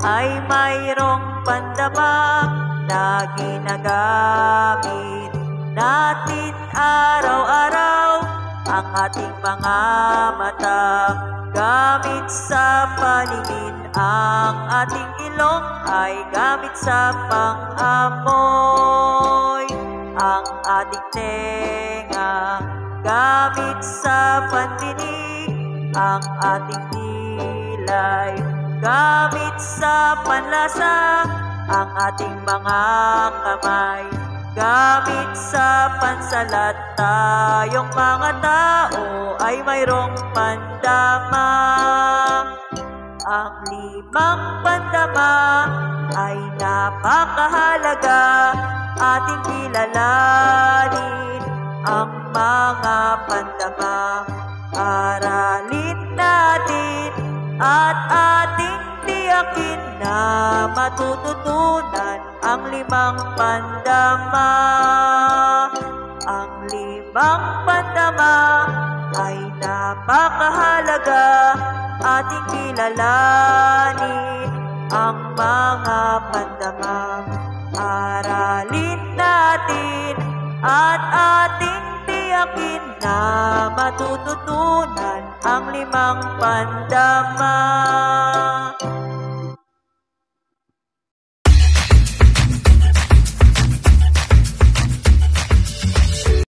ay mayroong pandama na ginagamit natin araw-araw ang ating mga mata. Gamit sa paningin ang ating ilong ay gamit sa pang-amoy. Ang ating tenga gamit sa pandinig ang ating dilay gamit sa panlasa ang ating mga kamay. Gamit sa pansalat tayong mga tao ay mayroong pandama. Ang limang pandama ay napakahalaga ating kilalanin. Ang mga pandama aralin at ating tiyakin na matututunan ang limang pandama. Ang limang pandama ay napakahalaga ating kilalanin ang mga pandama. Aralin natin at ating tiyakin na matututunan ang limang pandama